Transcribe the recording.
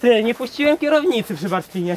Ty, nie puściłem kierownicy przy Bartwinie.